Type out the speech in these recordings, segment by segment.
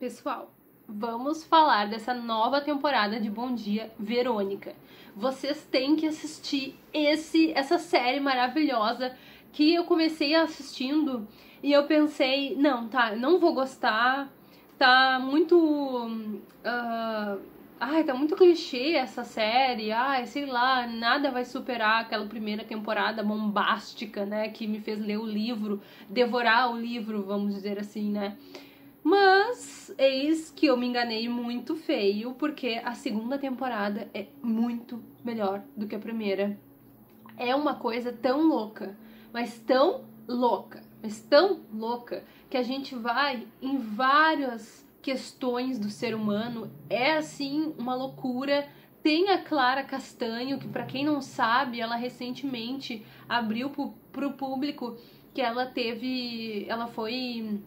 Pessoal, vamos falar dessa nova temporada de Bom Dia Verônica. Vocês têm que assistir esse essa série maravilhosa que eu comecei assistindo e eu pensei, não, tá, não vou gostar, tá muito. Uh, ai, tá muito clichê essa série, ai, sei lá, nada vai superar aquela primeira temporada bombástica, né, que me fez ler o livro, devorar o livro, vamos dizer assim, né. Mas eis que eu me enganei muito feio, porque a segunda temporada é muito melhor do que a primeira. É uma coisa tão louca, mas tão louca, mas tão louca, que a gente vai em várias questões do ser humano. É assim uma loucura. Tem a Clara Castanho, que para quem não sabe, ela recentemente abriu para o público que ela teve, ela foi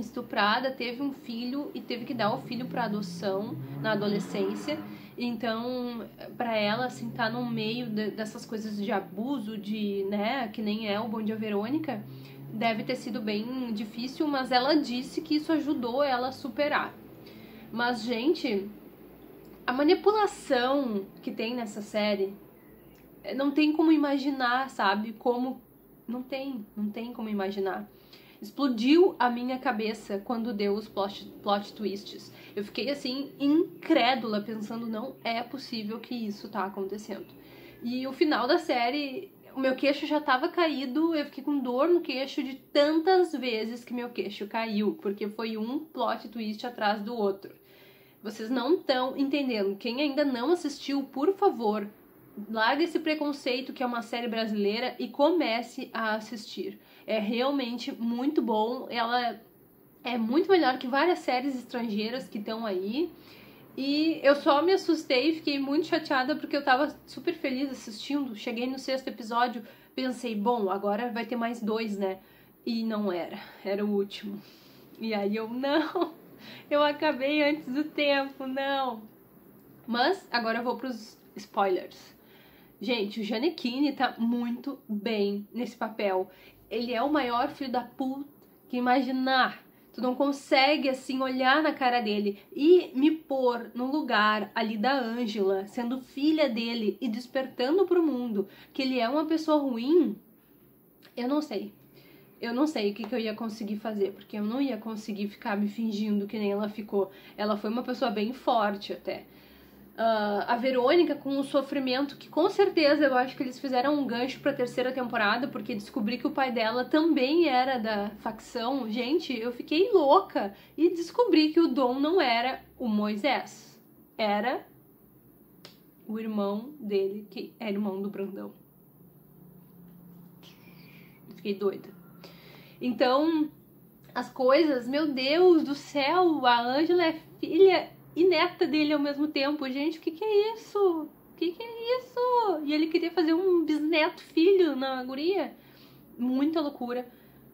estuprada, teve um filho e teve que dar o filho para adoção na adolescência. Então, para ela, assim, tá no meio de, dessas coisas de abuso, de, né, que nem é o Bom Dia Verônica, deve ter sido bem difícil, mas ela disse que isso ajudou ela a superar. Mas, gente, a manipulação que tem nessa série, não tem como imaginar, sabe? Como. Não tem, não tem como imaginar. Explodiu a minha cabeça quando deu os plot, plot twists. Eu fiquei assim, incrédula, pensando, não é possível que isso tá acontecendo. E o final da série, o meu queixo já tava caído, eu fiquei com dor no queixo de tantas vezes que meu queixo caiu, porque foi um plot twist atrás do outro. Vocês não estão entendendo. Quem ainda não assistiu, por favor, largue esse preconceito que é uma série brasileira e comece a assistir. É realmente muito bom. Ela é muito melhor que várias séries estrangeiras que estão aí. E eu só me assustei e fiquei muito chateada porque eu tava super feliz assistindo. Cheguei no sexto episódio, pensei, bom, agora vai ter mais dois, né? E não era, era o último. E aí eu, não, eu acabei antes do tempo, não. Mas agora eu vou pros spoilers. Gente, o Janequine tá muito bem nesse papel ele é o maior filho da puta que imaginar. Tu não consegue, assim, olhar na cara dele e me pôr no lugar ali da Ângela, sendo filha dele e despertando pro mundo que ele é uma pessoa ruim. Eu não sei. Eu não sei o que, que eu ia conseguir fazer, porque eu não ia conseguir ficar me fingindo que nem ela ficou. Ela foi uma pessoa bem forte até uh, a Verônica com o sofrimento, que com certeza eu acho que eles fizeram um gancho pra terceira temporada, porque descobri que o pai dela também era da facção. Gente, eu fiquei louca e descobri que o Dom não era o Moisés, era o irmão dele, que é irmão do Brandão. Fiquei doida. Então, as coisas, meu Deus do céu, a Ângela é filha e neta dele ao mesmo tempo. Gente, o que, que é isso? O que, que é isso? E ele queria fazer um bisneto filho na guria. Muita loucura.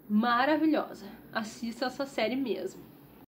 Maravilhosa. Assista essa série mesmo.